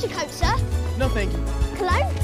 wash your coat, sir. No, thank you. Cologne?